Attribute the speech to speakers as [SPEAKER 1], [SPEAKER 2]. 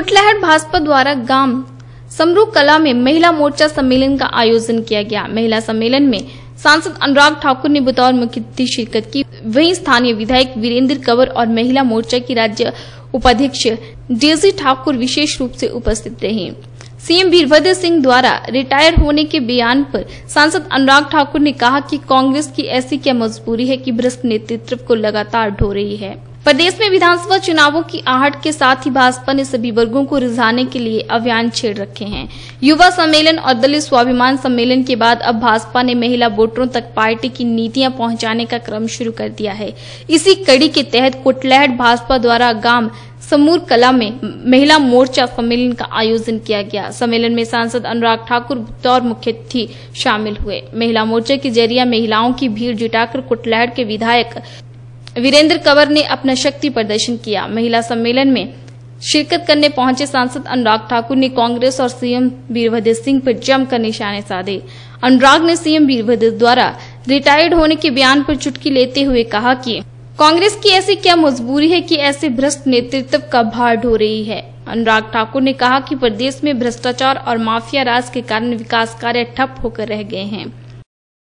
[SPEAKER 1] कुटलहट भाजपा द्वारा गाँव समरू कला में महिला मोर्चा सम्मेलन का आयोजन किया गया। महिला सम्मेलन में सांसद अनुराग ठाकुर ने बतौर मुख्य अतिथि शिरकत की। वहीं स्थानीय विधायक वीरेंद्र कंवर और महिला मोर्चा की राज्य उपाध्यक्ष डेजी ठाकुर विशेष रूप से उपस्थित रहे। सीएम वीरभद्र सिंह द्वारा रिटायर होने के बयान पर सांसद अनुराग ठाकुर ने कहा कि कांग्रेस की ऐसी क्या मजबूरी है कि भ्रष्ट नेतृत्व को लगातार ढो रही है। प्रदेश में विधानसभा चुनावों की आहट के साथ ही भाजपा ने सभी वर्गों को रिझाने के लिए अभियान छेड़ रखे हैं। युवा सम्मेलन और दलित स्वाभिमान सम्मेलन के बाद अब भाजपा ने महिला वोटरों तक पार्टी की नीतियाँ पहुँचाने का क्रम शुरू कर दिया है। इसी कड़ी के तहत कुटलहट भाजपा द्वारा गाँव समूर कला में महिला मोर्चा सम्मेलन का आयोजन किया गया। सम्मेलन में सांसद अनुराग ठाकुर बतौर मुख्य अतिथि शामिल हुए। महिला मोर्चा के ज़रिए महिलाओं की भीड़ जुटाकर कुटलहट के विधायक वीरेंद्र कंवर ने अपना शक्ति प्रदर्शन किया। महिला सम्मेलन में शिरकत करने पहुँचे सांसद अनुराग ठाकुर ने कांग्रेस और सीएम वीरभद्र सिंह पर जमकर निशाने साधे। अनुराग ने सीएम वीरभद्र द्वारा रिटायर्ड होने के बयान पर चुटकी लेते हुए कहा कि कांग्रेस की ऐसी क्या मजबूरी है कि ऐसे भ्रष्ट नेतृत्व का भार ढो रही है? अनुराग ठाकुर ने कहा कि प्रदेश में भ्रष्टाचार और माफिया राज के कारण विकास कार्य ठप होकर रह गए हैं।